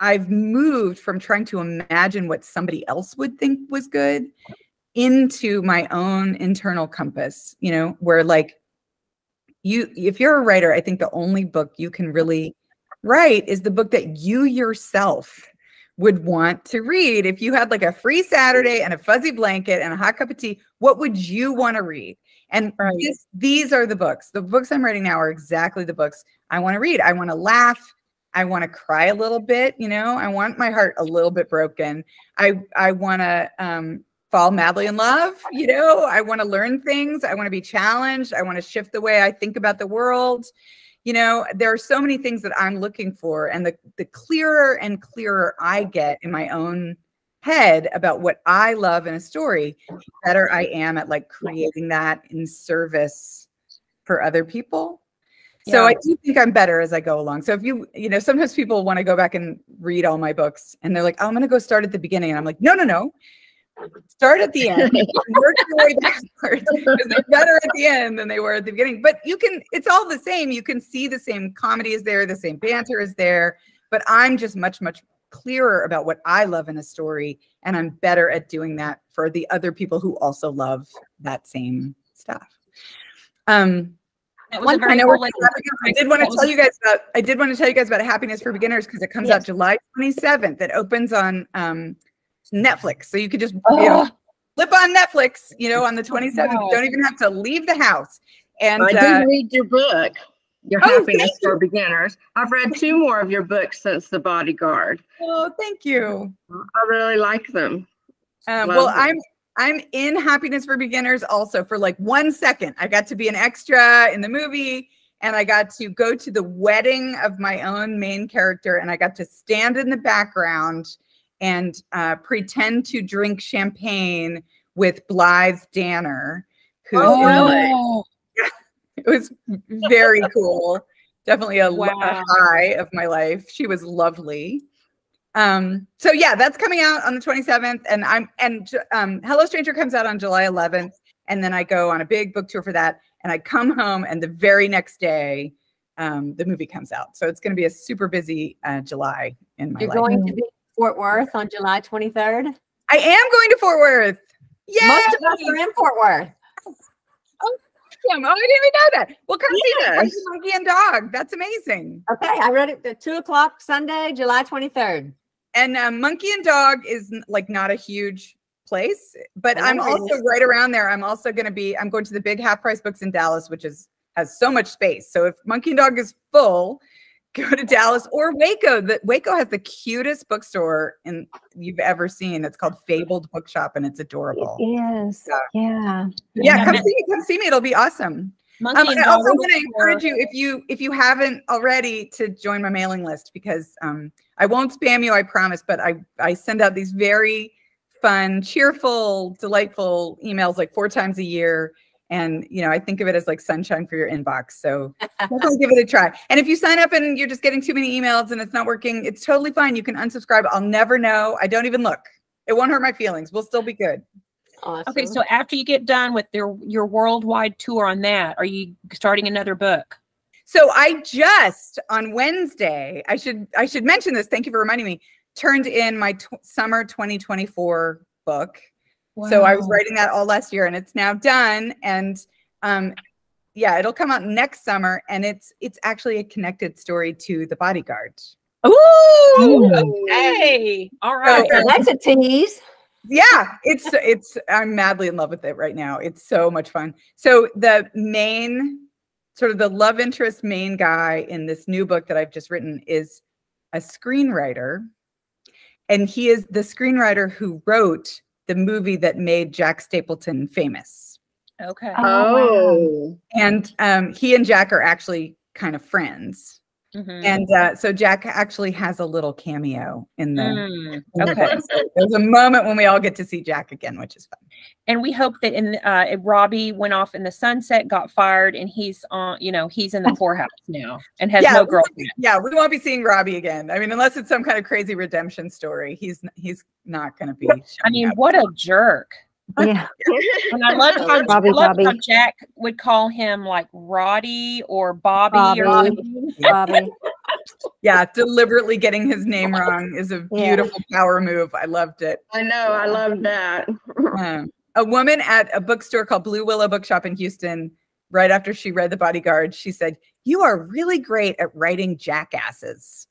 I've moved from trying to imagine what somebody else would think was good into my own internal compass, you know, where like you if you're a writer, I think the only book you can really write is the book that you yourself would want to read. If you had like a free Saturday and a fuzzy blanket and a hot cup of tea, what would you want to read? And Right. this, these are the books. The books I'm writing now are exactly the books I want to read. I want to laugh. I want to cry a little bit, you know. I want my heart a little bit broken. I I want to um fall madly in love, you know. I want to learn things. I want to be challenged. I want to shift the way I think about the world you know there are so many things that i'm looking for and the the clearer and clearer i get in my own head about what I love in a story, the better I am at like creating that in service for other people. So I do think I'm better as I go along. So if you, you know, sometimes people want to go back and read all my books and they're like, oh, I'm going to go start at the beginning. And I'm like, no, no, no. Start at the end. work your way backwards because they're better at the end than they were at the beginning. But you can, it's all the same. You can see the same comedy is there, the same banter is there. But I'm just much, much clearer about what I love in a story. And I'm better at doing that for the other people who also love that same stuff. Um, one I know we're full length- wrapping up, I did want to tell you guys about I did want to tell you guys about Happiness for Beginners because it comes out July 27th. It opens on um Netflix. So you could just you know, Oh, flip on Netflix, you know, on the 27th. You don't even have to leave the house. And I uh, did read your book, Your Oh, Happiness for Beginners. I've read two more of your books since The Bodyguard. oh, thank you. I really like them. Um, well, it. I'm I'm in Happiness for Beginners also for like one second. I got to be an extra in the movie and I got to go to the wedding of my own main character and I got to stand in the background and uh, pretend to drink champagne with Blythe Danner, who's oh, really? it was very cool. Definitely a, Wow. high of my life. She was lovely. Um, so yeah, that's coming out on the 27th. And I'm and um Hello Stranger comes out on July 11th. And then I go on a big book tour for that. And I come home and the very next day, um, the movie comes out. So it's gonna be a super busy uh July in my You're life. going to be Fort Worth on July 23rd. I am going to Fort Worth. Yeah. Most of us are in Fort Worth. Oh, I didn't even know that. Well, come see me. Come Yes. see Monkey and Dog. That's amazing. Okay, I read it at two o'clock Sunday, July 23rd. and um, monkey and dog is like not a huge place but i'm know where it also right around there i'm also going to be i'm going to the big half price books in dallas which is has so much space so if monkey and dog is full go to dallas or waco the waco has the cutest bookstore in you've ever seen it's called fabled bookshop and it's adorable Yes, Yeah. yeah. yeah Yeah. come see me come see me it'll be awesome Monkey um, and I Dog also want to encourage you if you if you haven't already to join my mailing list because um, I won't spam you, I promise. But I I send out these very fun, cheerful, delightful emails like four times a year, and you know I think of it as like sunshine for your inbox. So definitely give it a try. And if you sign up and you're just getting too many emails and it's not working, it's totally fine. You can unsubscribe. I'll never know. I don't even look. It won't hurt my feelings. We'll still be good. Awesome. Okay, so after you get done with their your worldwide tour on that, are you starting another book? So I just on Wednesday, I should I should mention this. Thank you for reminding me. Turned in my tw- summer 2024 book. So I was writing that all last year, and it's now done. And um, yeah, it'll come out next summer, and it's it's actually a connected story to The Bodyguard. Ooh, okay, all right. Okay, that's a tease. Yeah, it's it's I'm madly in love with it right now. It's so much fun. So the main sort of the love interest main guy in this new book that I've just written is a screenwriter. And he is the screenwriter who wrote the movie that made Jack Stapleton famous. Okay. Oh, wow. Oh, And um, he and Jack are actually kind of friends. Mhm. And uh, so Jack actually has a little cameo in the. Mm, okay. So There's a moment when we all get to see Jack again, which is fun. And we hope that in uh, Robbie went off in the sunset, got fired, and he's on, you know, he's in the poorhouse now and has Yeah, no girlfriend. Yeah, we won't be seeing Robbie again. I mean, unless it's some kind of crazy redemption story, he's he's not going to be. I mean, what a jerk! Yeah. And I love how, Robbie, I love how Jack would call him like Roddy or Bobby, or Bobby. something. Bobby. yeah, deliberately getting his name wrong is a Yeah. beautiful power move. I loved it. I know. I love that. Um, a woman at a bookstore called Blue Willow Bookshop in Houston, right after she read The Bodyguard, she said, "You are really great at writing jackasses."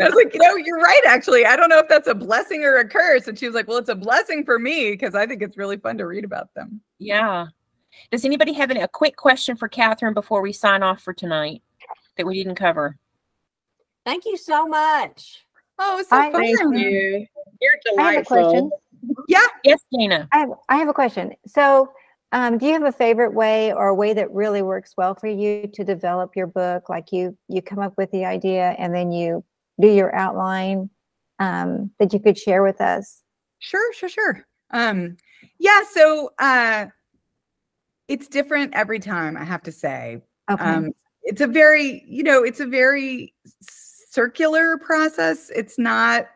I was like, you know, you're right. Actually, I don't know if that's a blessing or a curse. And she was like, well, it's a blessing for me because I think it's really fun to read about them. Yeah. Does anybody have any, a quick question for Katherine before we sign off for tonight that we didn't cover? Thank you so much. Oh, it's so I- fun. Thank you. You're delightful. I have a question. delightful. Yes, Dana. I have, I have a question. So, um, do you have a favorite way or a way that really works well for you to develop your book? Like you, you come up with the idea and then you do your outline um, that you could share with us? Sure, sure, sure. Um, yeah, so uh, it's different every time, I have to say. Okay. Um, it's a very, you know, it's a very circular process. It's not.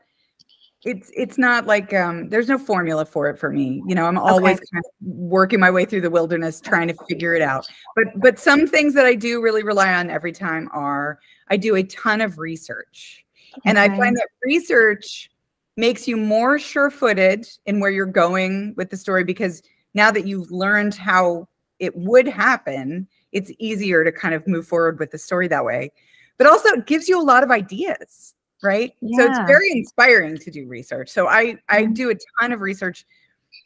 It's it's not like um, there's no formula for it for me. You know, I'm always kind of working my way through the wilderness trying to figure it out. But but some things that I do really rely on every time are I do a ton of research, and I find that research makes you more sure-footed in where you're going with the story because now that you've learned how it would happen, it's easier to kind of move forward with the story that way. But also it gives you a lot of ideas, right? Yeah. So it's very inspiring to do research. So I I do a ton of research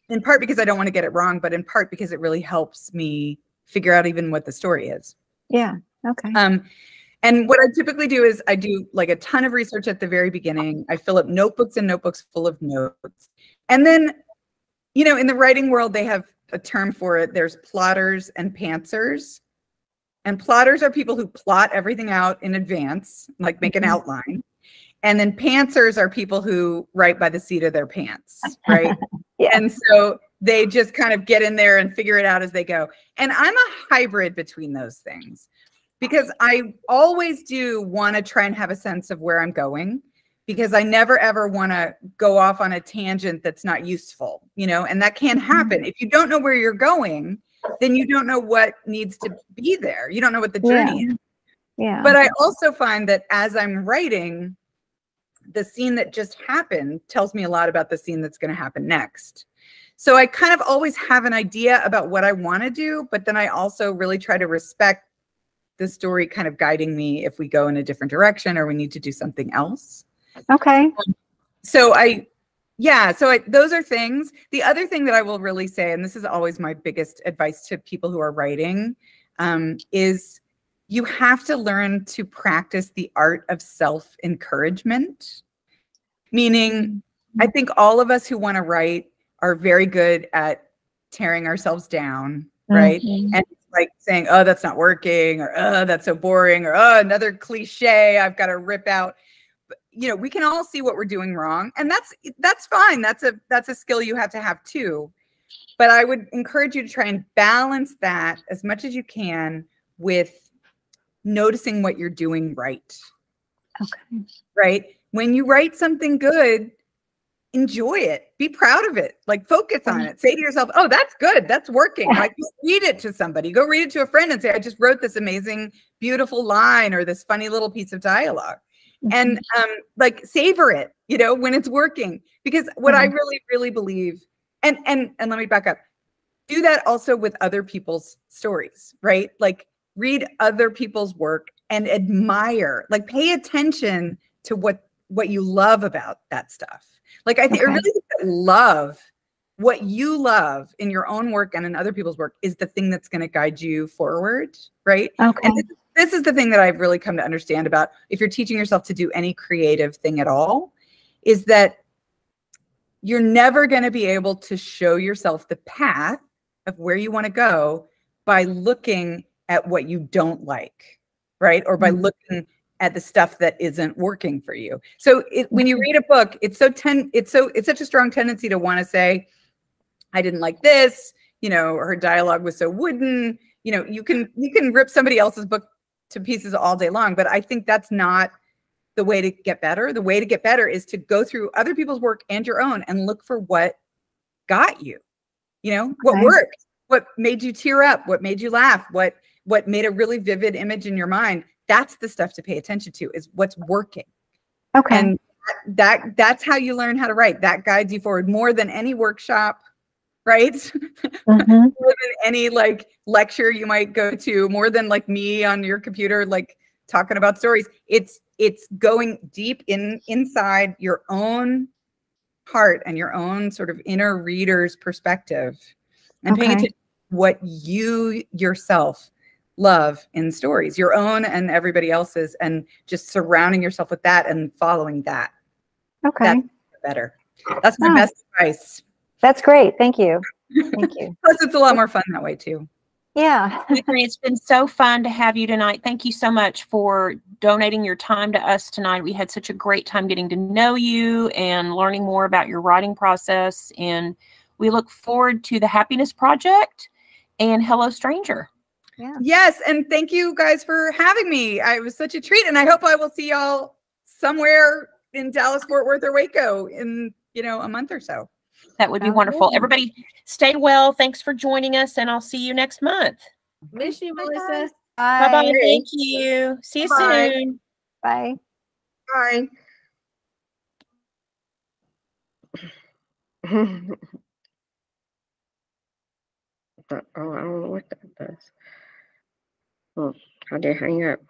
in part because I don't want to get it wrong, but in part because it really helps me figure out even what the story is. yeah. Okay. Um, and what I typically do is I do like a ton of research at the very beginning. I fill up notebooks and notebooks full of notes. And then, you know, in the writing world, they have a term for it. There's plotters and pantsers. And plotters are people who plot everything out in advance, like make an Mhm. outline. And then pantsers are people who write by the seat of their pants, right? Yeah. And so they just kind of get in there and figure it out as they go. And I'm a hybrid between those things because I always do want to try and have a sense of where I'm going because I never ever want to go off on a tangent that's not useful, you know, and that can happen. Mm-hmm. If you don't know where you're going, then you don't know what needs to be there. You don't know what the journey is. yeah. But I also find that as I'm writing, the scene that just happened tells me a lot about the scene that's going to happen next. So I kind of always have an idea about what I want to do, but then I also really try to respect the story kind of guiding me if we go in a different direction or we need to do something else. okay. So I yeah, so I, those are things. The other thing that I will really say, and this is always my biggest advice to people who are writing, um, is you have to learn to practice the art of self encouragement. Meaning, I think all of us who want to write are very good at tearing ourselves down, right? Mhm. and like saying, "Oh, that's not working," or "Oh, that's so boring," or "Oh, another cliche I've got to rip out." But, you know, we can all see what we're doing wrong, and that's that's fine. That's a that's a skill you have to have too. But I would encourage you to try and balance that as much as you can with noticing what you're doing right. Okay. Right? When you write something good, enjoy it. Be proud of it. Like focus on it. Say to yourself, "Oh, that's good. That's working." Like read it to somebody. Go read it to a friend and say, "I just wrote this amazing beautiful line or this funny little piece of dialogue." And um like savor it, you know, when it's working. Because what I really really believe and and and let me back up. Do that also with other people's stories, right? Like read other people's work and admire, like pay attention to what what you love about that stuff. Like I think I Okay. really think that love what you love in your own work and in other people's work is the thing that's going to guide you forward, right? Okay. And this, this is the thing that I've really come to understand about if you're teaching yourself to do any creative thing at all, is that you're never going to be able to show yourself the path of where you want to go by looking at what you don't like, right? Or by Mhm. looking at the stuff that isn't working for you. So it, when you mm-hmm. read a book, it's so ten, it's so it's such a strong tendency to want to say, I didn't like this, you know, her dialogue was so wooden. You know, you can you can rip somebody else's book to pieces all day long, but I think that's not the way to get better. The way to get better is to go through other people's work and your own and look for what got you. You know, what Okay. worked, what made you tear up, what made you laugh, what what made a really vivid image in your mind. That's the stuff to pay attention to is what's working. Okay. And that that's how you learn how to write. That guides you forward more than any workshop, right? Mhm. more than any like lecture you might go to, more than like me on your computer, like talking about stories. It's it's going deep in inside your own heart and your own sort of inner reader's perspective and paying attention to what you yourself love in stories, your own and everybody else's, and just surrounding yourself with that and following that Okay. better. That's my Oh. best advice. That's great. Thank you. Thank you. Plus, it's a lot more fun that way too. Yeah. Hickory, it's been so fun to have you tonight. Thank you so much for donating your time to us tonight. We had such a great time getting to know you and learning more about your writing process. And we look forward to the Happiness Project and Hello Stranger. Yes, and thank you guys for having me. I it was such a treat, and I hope I will see y'all somewhere in Dallas, Fort Worth, or Waco in you know a month or so. That would be Sounds wonderful. good. Everybody, stay well. Thanks for joining us, and I'll see you next month. Miss you, Melissa. Bye bye. Bye. Thank you. See you Bye. soon. Bye. Bye. Oh, I don't know what that does. Oh, how did it hang up?